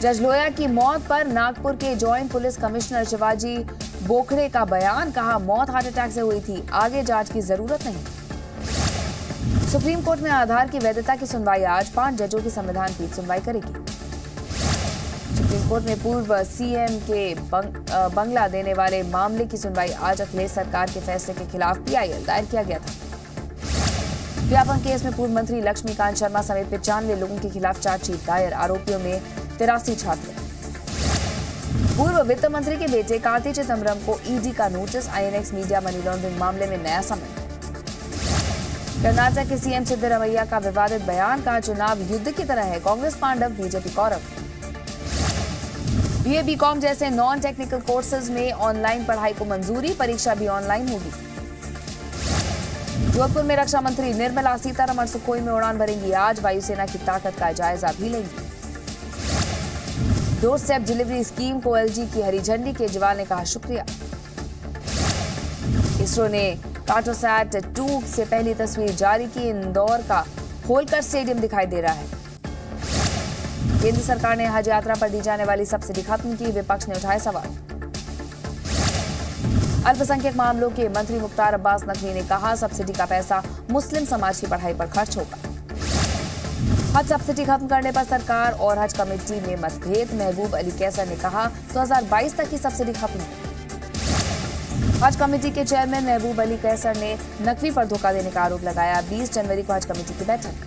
जज लोया की मौत पर नागपुर के joint police commissioner Shivaji Bokhade का बयान कहा मौत हार्ट अटैक से हुई थी आगे जाँच की ज़रूरत नहीं। सुप्रीम कोर्ट में आधार की वैधता की सुनवाई आज पाँच जजों की संविधान पीठ सुनवाई करेगी। सुप्रीम कोर्ट में पूर्व सीएम के बंग, बंगला देने वाले मामले की सुनवाई आज अखिलेश सरकार के फैसले के खिलाफ पीआईएल दायर किया गया था। व्यापम केस में पूर्व मंत्री लक्ष्मीकांत शर्मा समेत पचानवे लोगों के खिलाफ चार्जशीट दायर आरोपियों में तिरासी छात्र। पूर्व वित्त मंत्री के बेटे कार्ति चिदम्बरम को ईडी का notice, INX media money laundering मामले में नया समय। कर्नाटक के सीएम सिद्धरमैया का विवादित बयान, कहा चुनाव युद्ध की तरह है, Congress Pandav, BJP Kaurav. BA BCom जैसे नॉन टेक्निकल कोर्सेज में ऑनलाइन पढ़ाई को मंजूरी, परीक्षा भी ऑनलाइन होगी। जोधपुर में रक्षा मंत्री निर्मला सीतारमण सुखोई में उड़ान भरेंगी आज, वायुसेना की ताकत का जायजा भी लेंगी। डोर स्टेप डिलीवरी स्कीम को एलजी की हरी झंडी केजरीवाल ने कहा शुक्रिया। इसरो ने कार्टोसैट टू से पहली तस्वीर जारी की। इंदौर का होलकर स्टेडियम दिखाई दे रहा है। केंद्र सरकार ने हज यात्रा पर दी जाने वाली सब्सिडी खत्म की। विपक्ष ने उठाए सवाल। अल्पसंख्यक मामलों के मंत्री मुख्तार अब्बास नकवी ने कहा, सब्सिडी का पैसा मुस्लिम समाज की पढ़ाई पर खर्च होगा। हज सब्सिडी खत्म करने पर सरकार और हज कमेटी में मतभेद। महबूब अली कैसर ने कहा 2022 तक की सब्सिडी खत्म। हज कमेटी के चेयरमैन महबूब अली कैसर ने नकवी पर धोखा देने का आरोप लगाया। 20 जनवरी को हज कमेटी की बैठक।